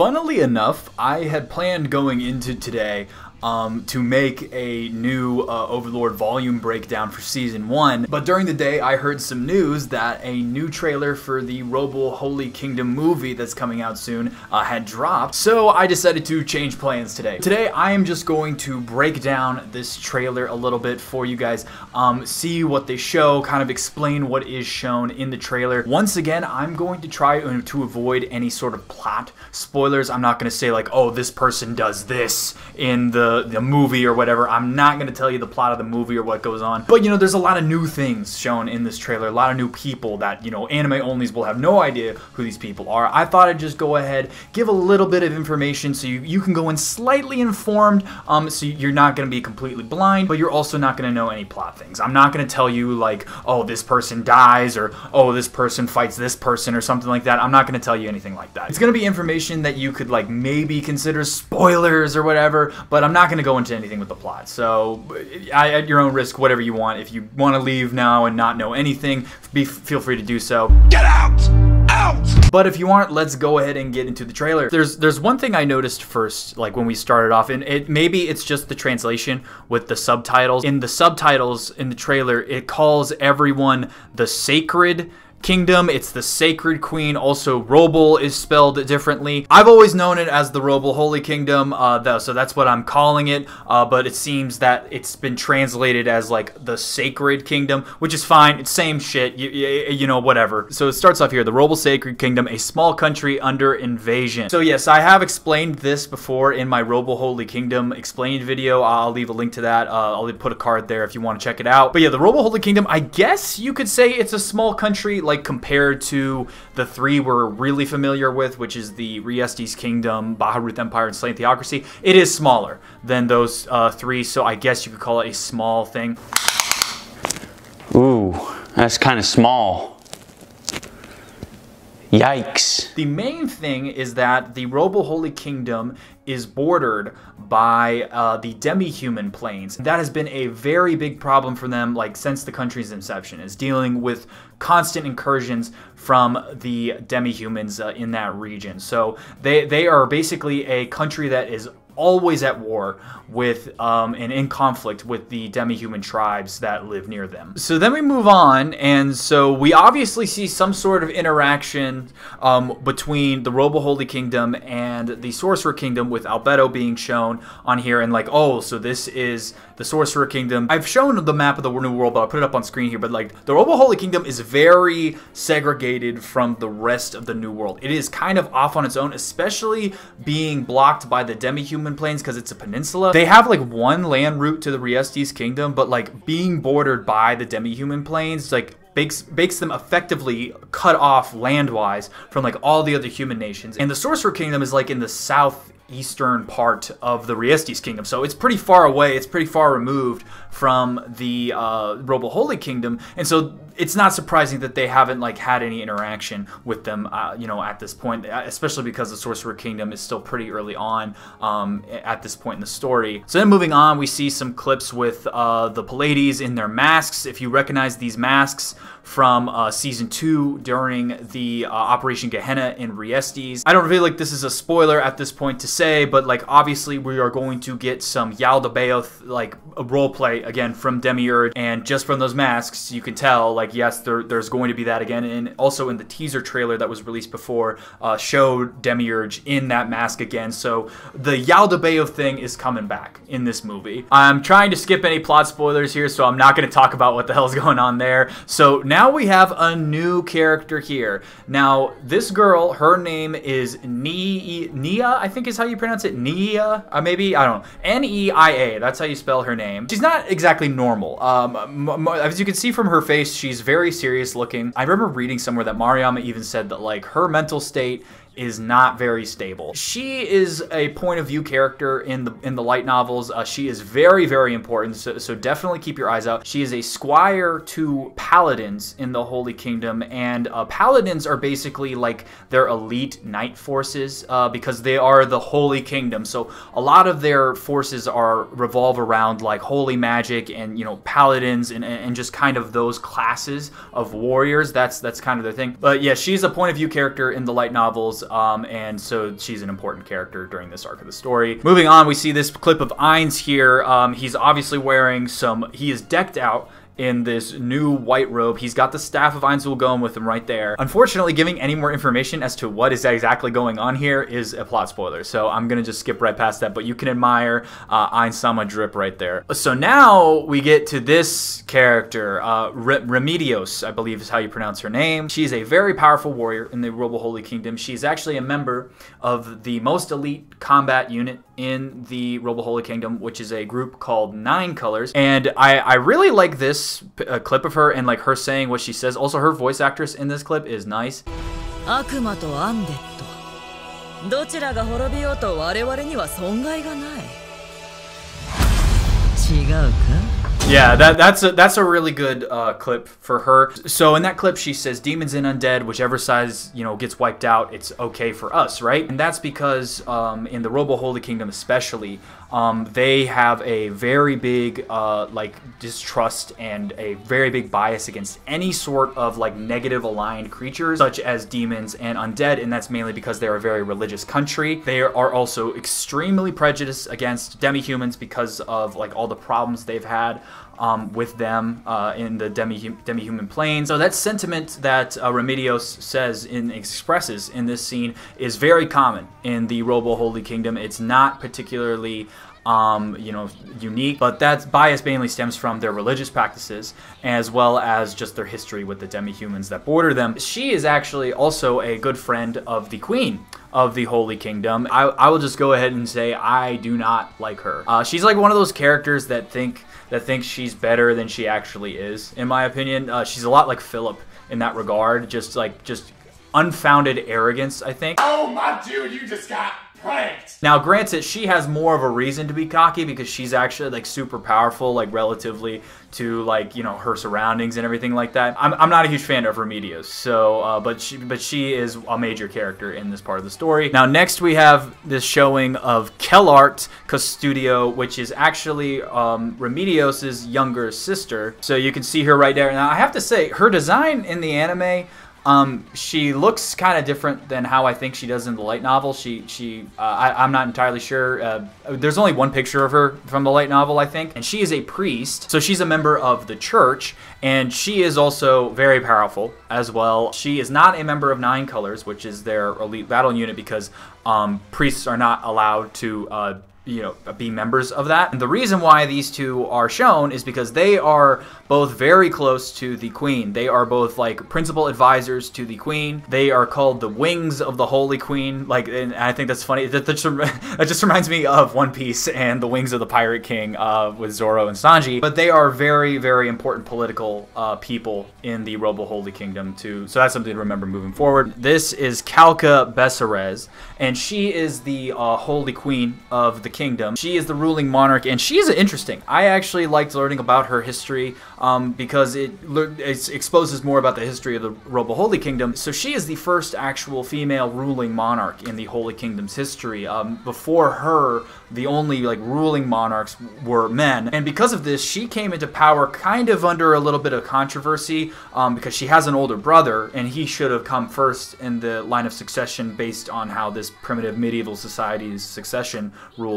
Funnily enough, I had planned going into today um, to make a new uh, Overlord volume breakdown for season one. But during the day, I heard some news that a new trailer for the Roble Holy Kingdom movie that's coming out soon uh, had dropped. So I decided to change plans today. Today, I am just going to break down this trailer a little bit for you guys, um, see what they show, kind of explain what is shown in the trailer. Once again, I'm going to try to avoid any sort of plot spoilers. I'm not going to say like, oh, this person does this in the the, movie or whatever. I'm not going to tell you the plot of the movie or what goes on. But, you know, there's a lot of new things shown in this trailer, a lot of new people that, you know, anime onlys will have no idea who these people are. I thought I'd just go ahead, give a little bit of information so you, you can go in slightly informed, um, so you're not going to be completely blind, but you're also not going to know any plot things. I'm not going to tell you, like, oh, this person dies or, oh, this person fights this person or something like that. I'm not going to tell you anything like that. It's going to be information that you could, like, maybe consider spoilers or whatever, but I'm not not going to go into anything with the plot. So, I, at your own risk, whatever you want. If you want to leave now and not know anything, be feel free to do so. Get out! Out! But if you aren't, let's go ahead and get into the trailer. There's there's one thing I noticed first, like when we started off, and it maybe it's just the translation with the subtitles. In the subtitles in the trailer, it calls everyone the sacred kingdom. It's the Sacred Queen. Also, Roble is spelled differently. I've always known it as the Roble Holy Kingdom, uh, though, so that's what I'm calling it. Uh, but it seems that it's been translated as like the Sacred Kingdom, which is fine. It's same shit. You, you, you know, whatever. So it starts off here: the Roble Sacred Kingdom, a small country under invasion. So yes, I have explained this before in my Roble Holy Kingdom explained video. I'll leave a link to that. Uh, I'll put a card there if you want to check it out. But yeah, the Roble Holy Kingdom. I guess you could say it's a small country like compared to the three we're really familiar with, which is the Re-Estize Kingdom, Baharuth Empire, and Slane Theocracy, it is smaller than those uh, three, so I guess you could call it a small thing. Ooh, that's kind of small. Yikes. The main thing is that the Roble Holy Kingdom is bordered by uh, the demi-human plains. That has been a very big problem for them, like since the country's inception, is dealing with constant incursions from the demi-humans uh, in that region. So they they are basically a country that is always at war with um, and in conflict with the demi-human tribes that live near them. So then we move on, and so we obviously see some sort of interaction um, between the Roble Holy Kingdom and the Sorcerer Kingdom, with Albedo being shown on here, and like, oh, so this is the Sorcerer Kingdom. I've shown the map of the New World, but I'll put it up on screen here. But like, the Roble Holy Kingdom is very segregated from the rest of the New World. It is kind of off on its own, especially being blocked by the demi-human plains because it's a peninsula they have like one land route to the Re-Estize kingdom, but like being bordered by the demi-human plains, like makes makes them effectively cut off land-wise from like all the other human nations. And the Sorcerer Kingdom is like in the southeastern part of the Re-Estize Kingdom, so it's pretty far away. It's pretty far removed from the uh, Roble Holy Kingdom, and so it's not surprising that they haven't like had any interaction with them, uh, you know, at this point, uh, especially because the Sorcerer Kingdom is still pretty early on um, at this point in the story. So then moving on, we see some clips with uh, the Pleiades in their masks. If you recognize these masks from uh, season two during the uh, Operation Gehenna in Re-Estize, I don't feel like this is a spoiler at this point to say, but like obviously we are going to get some Yaldabaoth like role play again from Demiurge, and just from those masks, you can tell like yes, there, there's going to be that again, and also in the teaser trailer that was released before, uh, showed Demiurge in that mask again. So the Yaldabaoth thing is coming back in this movie. I'm trying to skip any plot spoilers here, so I'm not going to talk about what the hell's going on there. So now we have a new character here. Now this girl, her name is Nia, Nia, I think is how you pronounce it. Nia, uh, maybe I don't know. N E I A. That's how you spell her name. She's not exactly normal. Um, as you can see from her face, she's very serious looking. I remember reading somewhere that Maruyama even said that like her mental state is not very stable. She is a point of view character in the in the light novels. Uh, she is very very important, so, so definitely keep your eyes out. She is a squire to paladins in the Holy Kingdom, and uh, paladins are basically like their elite knight forces uh, because they are the Holy Kingdom. So a lot of their forces are revolve around like holy magic and you know paladins and, and just kind of those classes of warriors. That's that's kind of their thing. But yeah, she's a point of view character in the light novels. Um, and so she's an important character during this arc of the story. Moving on, we see this clip of Ainz here. Um, he's obviously wearing some. He is decked out in this new white robe. He's got the staff of Ainz going with him right there. Unfortunately, giving any more information as to what is exactly going on here is a plot spoiler, so I'm gonna just skip right past that, but you can admire uh, Ainz Sama drip right there. So now we get to this character, uh, Remedios, I believe is how you pronounce her name. She's a very powerful warrior in the Roble Holy Kingdom. She's actually a member of the most elite combat unit in the Roble Holy Kingdom, which is a group called Nine Colors. And I, I really like this a uh, clip of her and like her saying what she says. Also, her voice actress in this clip is nice. Yeah, that, that's a, that's a really good uh, clip for her. So in that clip, she says, "Demons and undead, whichever size you know gets wiped out, it's okay for us, right?" And that's because um, in the Roble Holy Kingdom, especially, um, they have a very big uh, like distrust and a very big bias against any sort of like negative aligned creatures, such as demons and undead, and that's mainly because they're a very religious country. They are also extremely prejudiced against demi-humans because of like all the problems they've had um, with them uh, in the demi demi-human plain. So that sentiment that uh, Remedios says and expresses in this scene is very common in the Roble Holy Kingdom. It's not particularly um, you know, unique, but that bias mainly stems from their religious practices as well as just their history with the demi-humans that border them. She is actually also a good friend of the Queen of the Holy Kingdom. I, I will just go ahead and say I do not like her. Uh, she's like one of those characters that think that thinks she's better than she actually is. In my opinion, uh, she's a lot like Philip in that regard. Just like just unfounded arrogance, I think. Oh my dude, you just got pranked. Now, granted, she has more of a reason to be cocky because she's actually like super powerful, like relatively to like you know her surroundings and everything like that. I'm, I'm not a huge fan of Remedios, so uh, but she but she is a major character in this part of the story. Now, next we have this showing of Kelart Custodio, which is actually um, Remedios's younger sister. So you can see her right there. Now, I have to say, her design in the anime um, she looks kind of different than how I think she does in the light novel. She, she, uh, I, am not entirely sure. Uh, there's only one picture of her from the light novel, I think, and she is a priest. So she's a member of the church, and she is also very powerful as well. She is not a member of Nine Colors, which is their elite battle unit, because um, priests are not allowed to uh, you know be members of that. And the reason why these two are shown is because they are both very close to the queen. They are both like principal advisors to the queen. They are called the wings of the holy queen. Like, and I think that's funny. That, that, just, that just reminds me of One Piece and the wings of the pirate king uh, with Zoro and Sanji. But they are very, very important political uh, people in the Roble Holy Kingdom too. So that's something to remember moving forward. This is Calca Bessarez, and she is the uh, holy queen of the kingdom. She is the ruling monarch, and she is interesting. I actually liked learning about her history um, because it, it, exposes more about the history of the Roble Holy Kingdom. So she is the first actual female ruling monarch in the Holy Kingdom's history. Um, before her, the only like ruling monarchs were men, and because of this, she came into power kind of under a little bit of controversy um, because she has an older brother, and he should have come first in the line of succession based on how this primitive medieval society's succession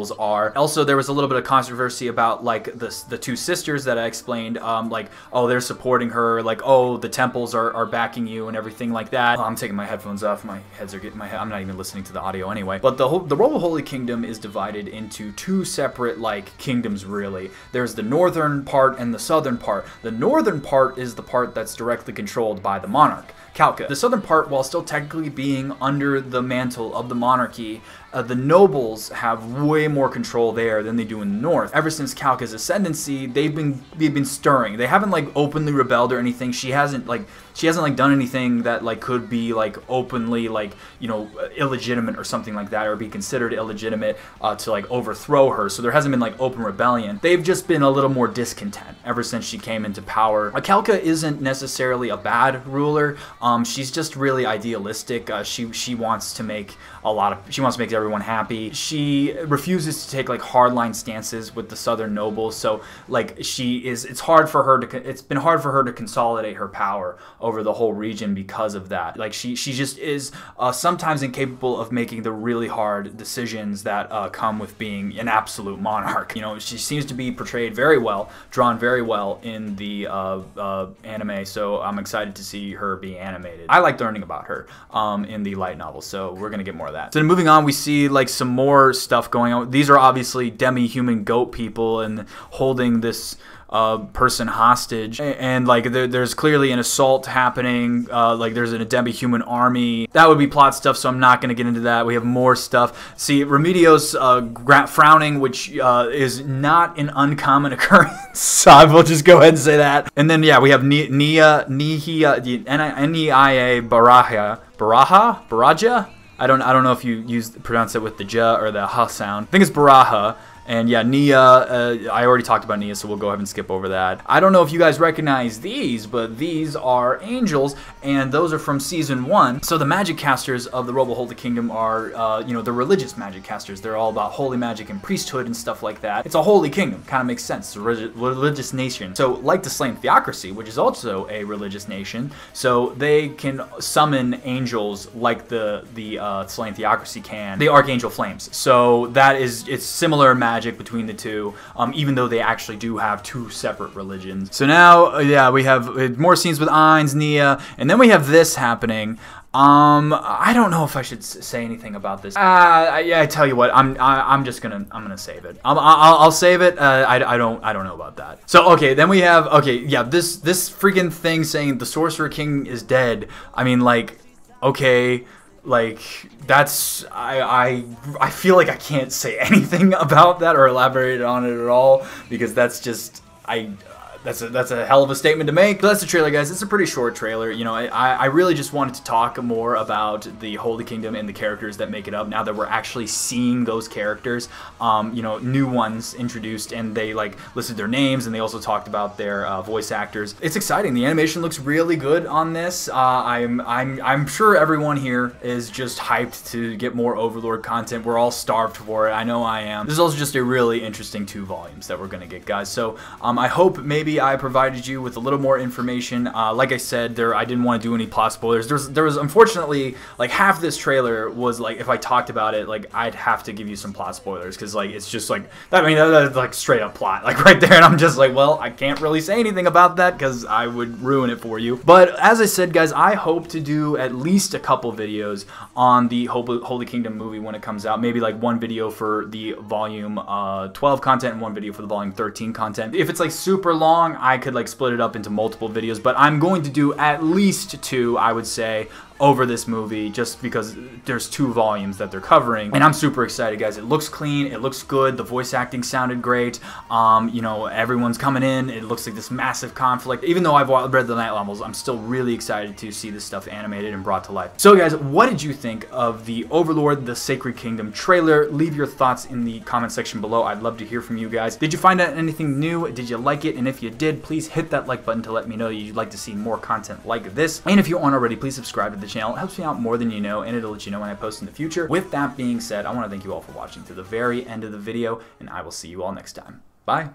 rules are. Also, there was a little bit of controversy about like the the two sisters that I explained, um, like oh they're supporting her, like oh the temples are, are backing you and everything like that. Oh, I'm taking my headphones off. My heads are getting my. I'm not even listening to the audio anyway. But the whole the Roble Holy Kingdom is divided into two separate like kingdoms really. There's the northern part and the southern part. The northern part is the part that's directly controlled by the monarch. Calca. The southern part, while still technically being under the mantle of the monarchy, uh, the nobles have way more control there than they do in the north. Ever since Calca's ascendancy, they've been they've been stirring. They haven't like openly rebelled or anything. She hasn't like she hasn't like done anything that like could be like openly like you know illegitimate or something like that or be considered illegitimate uh, to like overthrow her. So there hasn't been like open rebellion. They've just been a little more discontent ever since she came into power. Calca isn't necessarily a bad ruler. Um, she's just really idealistic. Uh, she she wants to make a lot of she wants to make everyone happy. She refuses to take like hardline stances with the southern nobles. So like she is it's hard for her to it's been hard for her to consolidate her power over the whole region because of that. Like she she just is uh, sometimes incapable of making the really hard decisions that uh, come with being an absolute monarch. You know, she seems to be portrayed very well, drawn very well in the uh, uh anime. So I'm excited to see her be animated. I liked learning about her um, in the light novel, so we're gonna get more of that. So moving on, we see like some more stuff going on. These are obviously demi-human goat people and holding this uh, person hostage, and, and like there, there's clearly an assault happening. Uh, like there's an demi-human army. That would be plot stuff, so I'm not going to get into that. We have more stuff. See, Remedios uh, frowning, which uh, is not an uncommon occurrence. so I will just go ahead and say that. And then yeah, we have Nia Nihia N-I-A Baraha Baraha Baraja. I don't I don't know if you use pronounce it with the ja or the ha sound. I think it's Baraha. And yeah, Nia, uh, I already talked about Nia, so we'll go ahead and skip over that. I don't know if you guys recognize these, but these are angels, and those are from season one. So the magic casters of the Roble Holy Kingdom are, uh, you know, the religious magic casters. They're all about holy magic and priesthood and stuff like that. It's a holy kingdom, kind of makes sense. It's a religious nation. So like the Slane Theocracy, which is also a religious nation, so they can summon angels like the the uh, Slane Theocracy can. The Archangel Flames. So that is it's similar magic magic between the two, um, even though they actually do have two separate religions. So now, uh, yeah, we have uh, more scenes with Ainz, Nia, and then we have this happening. Um, I don't know if I should say anything about this. Uh, yeah, I tell you what, I'm I, am i am just gonna I'm gonna save it. I'll, I'll, I'll save it. Uh, I, I don't I don't know about that. So okay, then we have okay yeah this this freaking thing saying the Sorcerer King is dead. I mean like okay like that's I, I I feel like I can't say anything about that or elaborate on it at all because that's just I that's a, that's a hell of a statement to make. That's the trailer, guys. It's a pretty short trailer. You know, I, I really just wanted to talk more about the Holy Kingdom and the characters that make it up. Now that we're actually seeing those characters, um, you know, new ones introduced, and they like listed their names, and they also talked about their uh, voice actors. It's exciting. The animation looks really good on this. Uh, I'm I'm I'm sure everyone here is just hyped to get more Overlord content. We're all starved for it. I know I am. This is also just a really interesting two volumes that we're gonna get, guys. So um, I hope maybe I provided you with a little more information. Uh, like I said, there I didn't want to do any plot spoilers. There was, there was unfortunately like half this trailer was like if I talked about it, like I'd have to give you some plot spoilers because like it's just like that, I mean that's like straight up plot like right there, and I'm just like well I can't really say anything about that because I would ruin it for you. But as I said, guys, I hope to do at least a couple videos on the Holy Kingdom movie when it comes out. Maybe like one video for the volume uh, 12 content and one video for the volume 13 content. If it's like super long long, I could like split it up into multiple videos, but I'm going to do at least two, I would say, over this movie just because there's two volumes that they're covering. And I'm super excited guys. It looks clean. It looks good. The voice acting sounded great. Um, you know everyone's coming in. It looks like this massive conflict. Even though I've read the night levels, I'm still really excited to see this stuff animated and brought to life. So guys what did you think of the Overlord the Sacred Kingdom trailer? Leave your thoughts in the comment section below. I'd love to hear from you guys. Did you find out anything new? Did you like it? And if you did please hit that like button to let me know you'd like to see more content like this. And if you aren't already please subscribe to the channel. It helps me out more than you know, and it'll let you know when I post in the future. With that being said, I want to thank you all for watching to the very end of the video, and I will see you all next time. Bye.